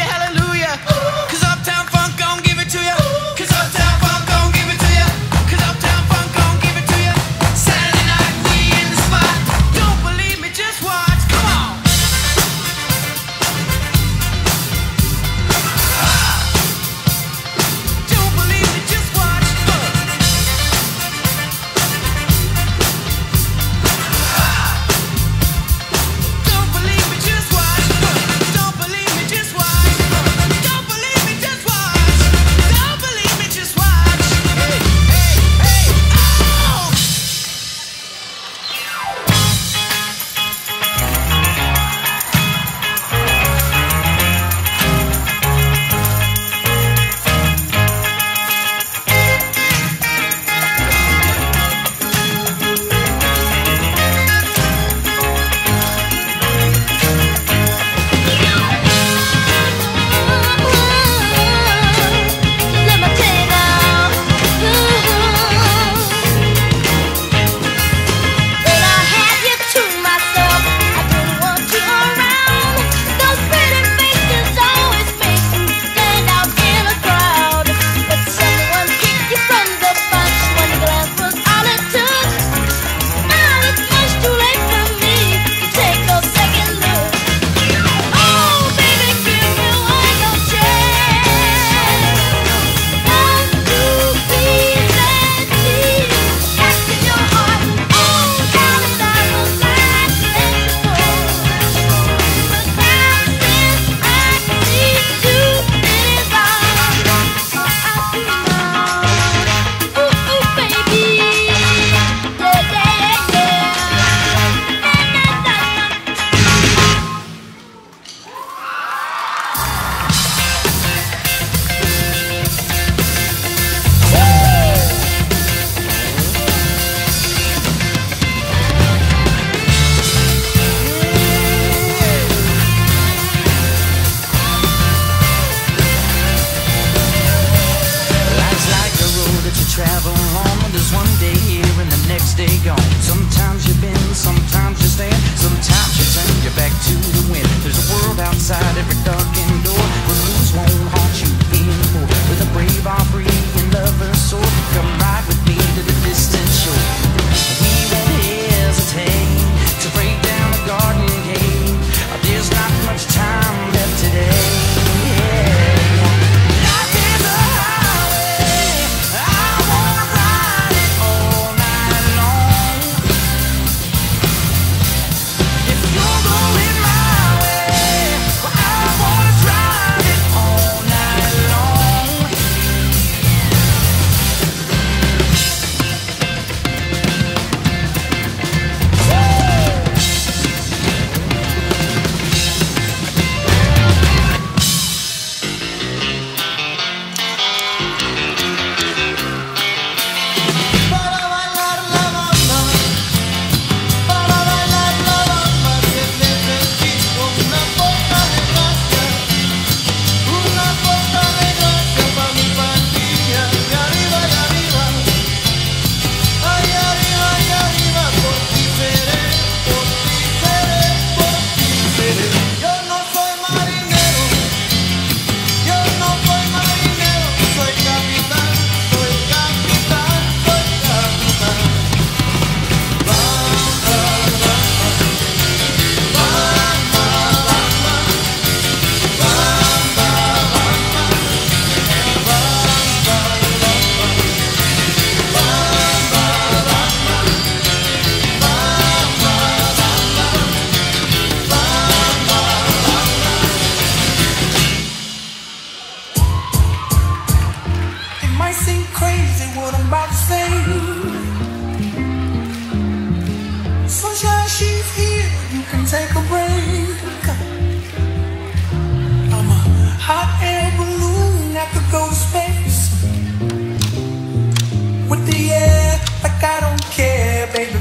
hallelujah.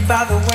by the way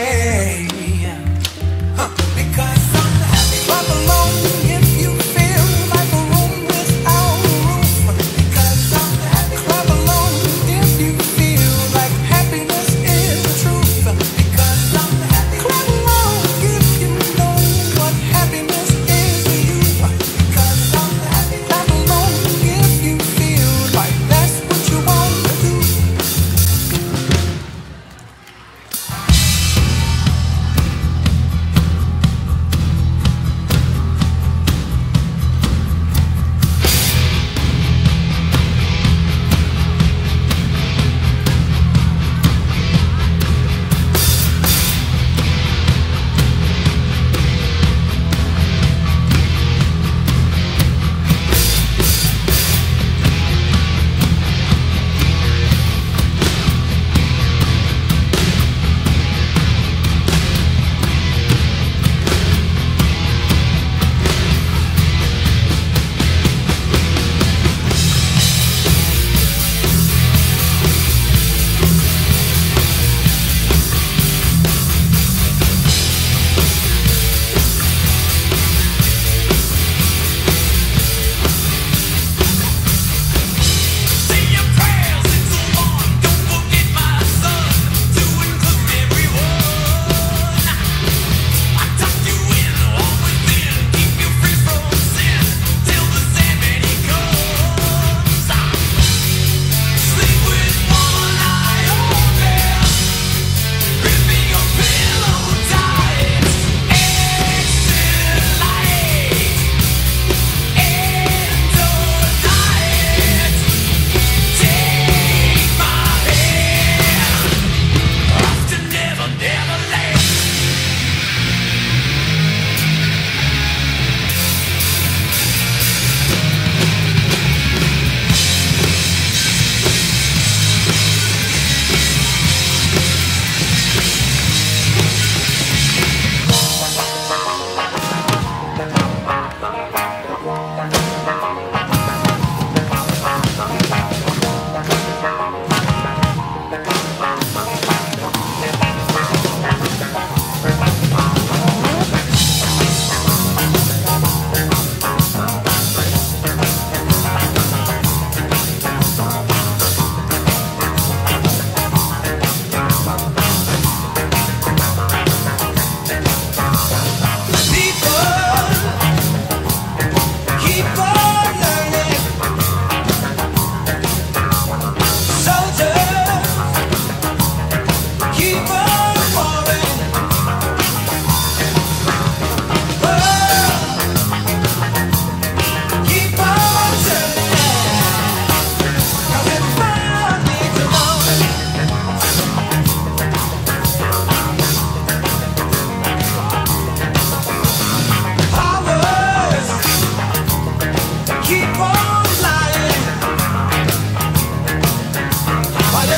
keep on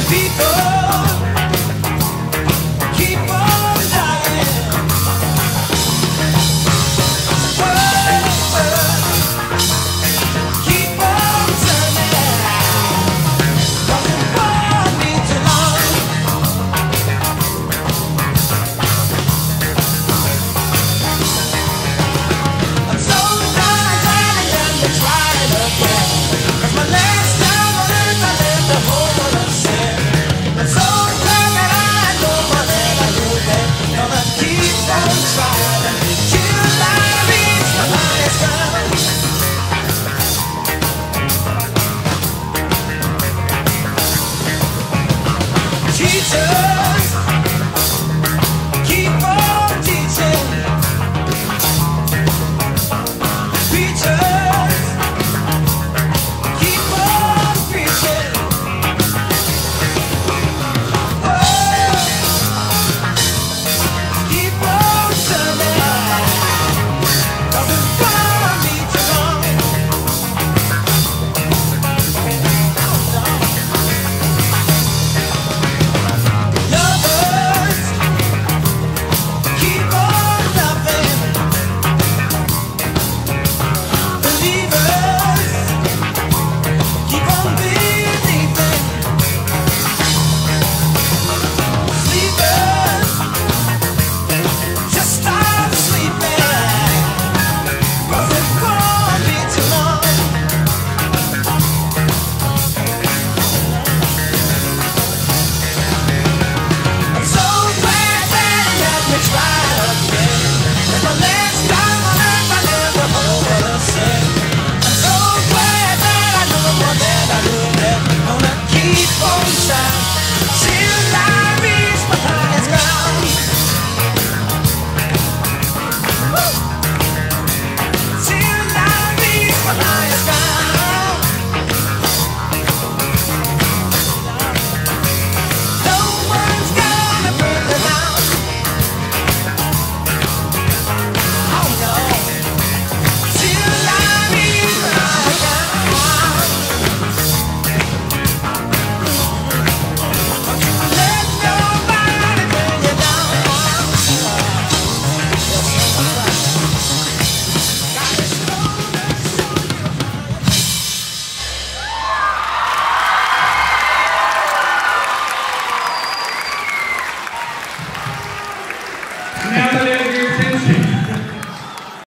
people. teachers.